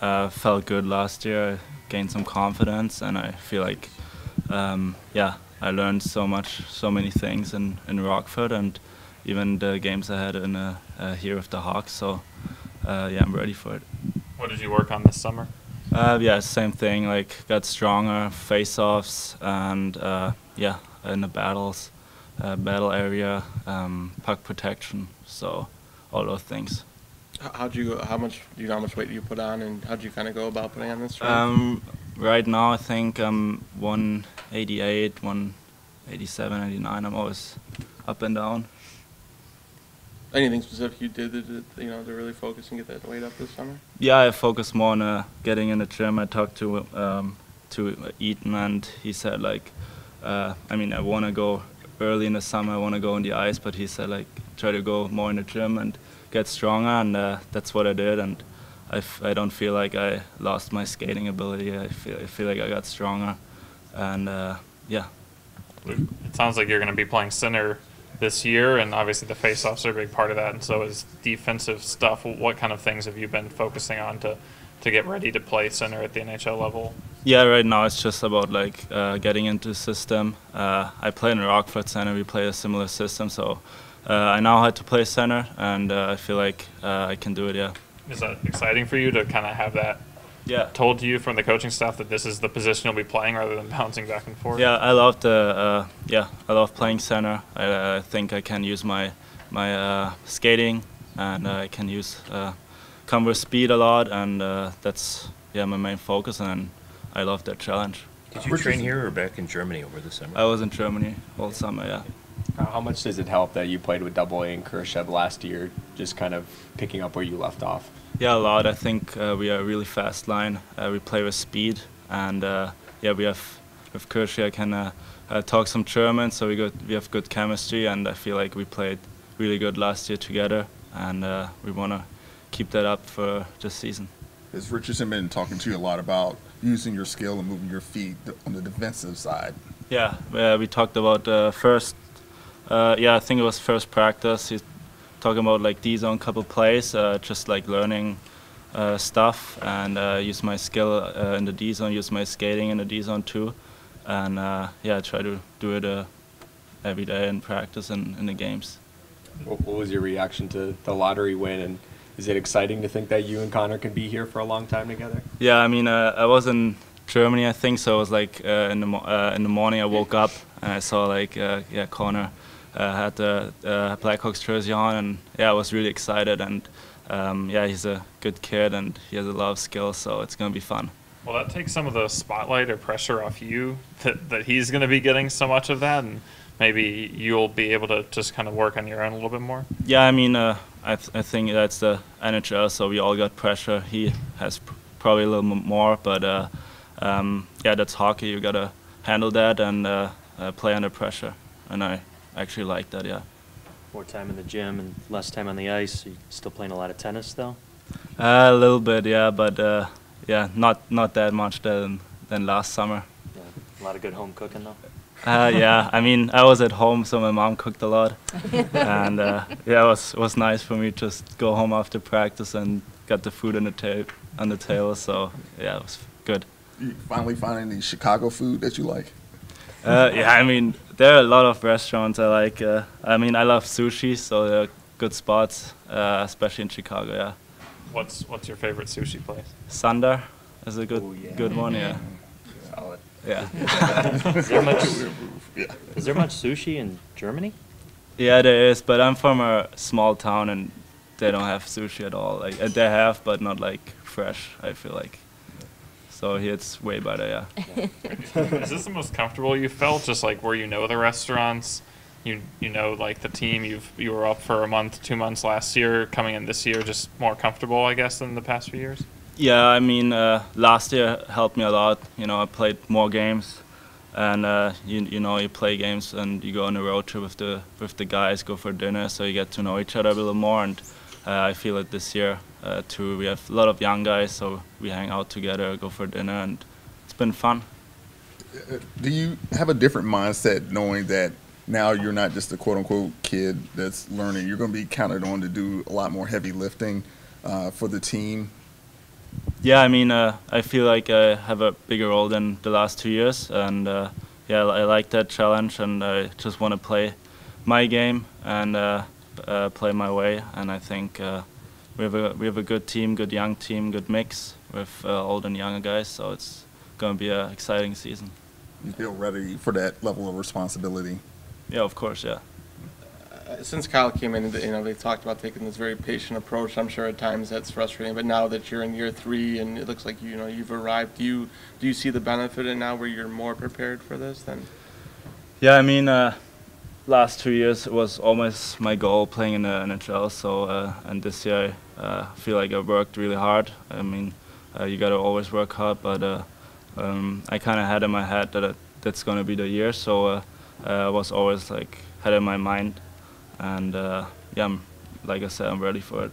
uh, felt good last year. I gained some confidence, and I feel like, um, yeah, I learned so much, so many things in, in Rockford, and even the games I had in uh, uh, here with the Hawks. So, uh, yeah, I'm ready for it. What did you work on this summer? Uh, yeah, same thing. Like got stronger, face-offs, and uh, yeah, in the battles, uh, battle area, um, puck protection. So all those things. How'd you, how much, do you know how much weight do you put on and how'd you kind of go about putting on this strength? Um, right now, I think I'm 188, 187, 89. I'm always up and down. Anything specific you did that, you know, to really focus and get that weight up this summer? Yeah, I focus more on uh, getting in the gym. I talked to um, to Eaton, and he said like, uh, I mean, I want to go early in the summer. I want to go on the ice, but he said like, try to go more in the gym and get stronger, and uh, that's what I did. And I, f- I don't feel like I lost my skating ability. I feel I feel like I got stronger, and uh, yeah. It sounds like you're going to be playing center this year, and obviously the faceoffs are a big part of that, and so is defensive stuff. What kind of things have you been focusing on to, to get ready to play center at the NHL level? Yeah, right now it's just about like uh, getting into the system. Uh, I play in Rockford Center. We play a similar system, so uh, I now had to play center, and uh, I feel like uh, I can do it. Yeah. Is that exciting for you to kind of have that Yeah. told to you from the coaching staff that this is the position you'll be playing rather than bouncing back and forth? Yeah, I love the uh, yeah I love playing center. I, I think I can use my my uh, skating, and I can use uh, come with speed a lot, and uh, that's yeah my main focus, and I love that challenge. Did you train here or back in Germany over the summer? I was in Germany all summer. Yeah. How much does it help that you played with Double A in Kurashev last year, just kind of picking up where you left off? Yeah, a lot. I think uh, we are a really fast line. Uh, we play with speed, and uh, yeah, we have with Kirschi. I can uh, uh, talk some German, so we got we have good chemistry, and I feel like we played really good last year together, and uh, we want to keep that up for this season. Has Richardson been talking to you a lot about using your skill and moving your feet on the defensive side? Yeah, uh, we talked about uh, first. Uh, yeah, I think it was first practice. He's talking about like D zone couple plays, uh, just like learning uh, stuff and uh, use my skill uh, in the D zone, use my skating in the D zone too, and uh, yeah, I try to do it uh, every day in practice and in the games. What, what was your reaction to the lottery win, and is it exciting to think that you and Connor can be here for a long time together? Yeah, I mean, uh, I was in Germany, I think, so it was like uh, in the mo- uh, in the morning I woke up and I saw like uh, yeah Connor uh, had the uh, Blackhawks jersey on, and yeah, I was really excited. And um, yeah, he's a good kid and he has a lot of skills, so it's gonna be fun. Well, that takes some of the spotlight or pressure off you that, that he's going to be getting so much of that, and maybe you'll be able to just kind of work on your own a little bit more. Yeah, I mean, uh, I, th- I think that's the NHL, so we all got pressure. He has pr- probably a little m- more, but uh, um, yeah, that's hockey. You gotta handle that and uh, uh, play under pressure, and I actually like that. Yeah. More time in the gym and less time on the ice. You still playing a lot of tennis though? Uh, a little bit, yeah, but uh, yeah, not not that much than than last summer. Yeah. A lot of good home cooking though. Uh, yeah, I mean, I was at home, so my mom cooked a lot, and uh, yeah, it was it was nice for me to just go home after practice and got the food on the ta- on the table. So yeah, it was good. You finally finding the Chicago food that you like? Uh, yeah, I mean, there are a lot of restaurants I like. Uh, I mean, I love sushi, so there are good spots, uh, especially in Chicago. Yeah, What's what's your favorite sushi place? Sunda is a good Oh, yeah. good one. Yeah, Solid. Yeah. Is there much? Is there much sushi in Germany? Yeah, there is, but I'm from a small town and they don't have sushi at all. Like they have, but not like fresh. I feel like. So here it's way better. Yeah. Is this the most comfortable you felt? Just like where you know the restaurants, you you know like the team. You've you were up for a month, two months last year. Coming in this year, just more comfortable, I guess, than the past few years. Yeah, I mean, uh, last year helped me a lot. You know, I played more games, and uh, you you know you play games and you go on a road trip with the with the guys, go for dinner, so you get to know each other a little more. And uh, I feel it this year uh, too. We have a lot of young guys, so we hang out together, go for dinner, and it's been fun. Do you have a different mindset knowing that now you're not just a quote unquote kid that's learning? You're going to be counted on to do a lot more heavy lifting uh, for the team. Yeah, I mean, uh, I feel like I have a bigger role than the last two years, and uh, yeah, I like that challenge, and I just want to play my game and uh, uh, play my way. And I think uh, we have a we have a good team, good young team, good mix with uh, old and younger guys. So it's going to be an exciting season. You feel ready for that level of responsibility? Yeah, of course, yeah. Uh, Since Kyle came in, you know, they talked about taking this very patient approach. I'm sure at times that's frustrating, but now that you're in year three and it looks like you know you've arrived, do you do you see the benefit in now where you're more prepared for this than? Yeah, I mean, uh, last two years it was almost my goal playing in the NHL. So, uh, and this year I uh, feel like I worked really hard. I mean, uh, you got to always work hard, but uh, um, I kind of had in my head that that's going to be the year. So uh, uh, I was always like had in my mind, and uh, yeah, I'm, like I said, I'm ready for it.